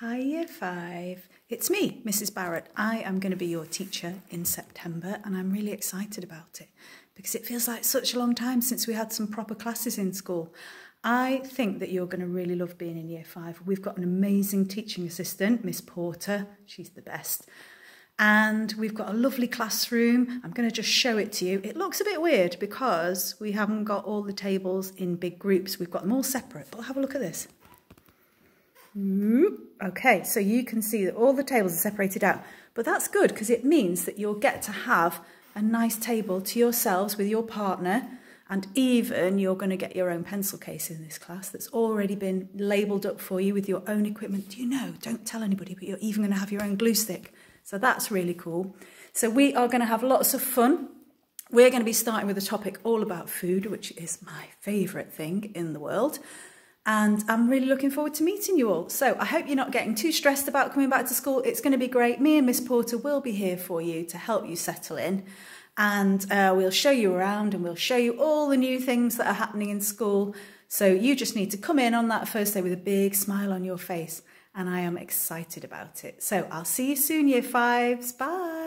Hi, Year 5. It's me, Mrs. Barratt. I am going to be your teacher in September and I'm really excited about it because it feels like such a long time since we had some proper classes in school. I think that you're going to really love being in Year 5. We've got an amazing teaching assistant, Miss Porter. She's the best. And we've got a lovely classroom. I'm going to just show it to you. It looks a bit weird because we haven't got all the tables in big groups. We've got them all separate. But have a look at this. Okay, so you can see that all the tables are separated out. But that's good because it means that you'll get to have a nice table to yourselves with your partner and even you're going to get your own pencil case in this class that's already been labelled up for you with your own equipment. Do you know? Don't tell anybody, but you're even going to have your own glue stick. So that's really cool. So we are going to have lots of fun. We're going to be starting with a topic all about food, which is my favourite thing in the world and I'm really looking forward to meeting you all. So I hope you're not getting too stressed about coming back to school. It's going to be great. Me and Miss Porter will be here for you to help you settle in and uh, we'll show you around and we'll show you all the new things that are happening in school. So you just need to come in on that first day with a big smile on your face and I am excited about it. So I'll see you soon, year fives. Bye.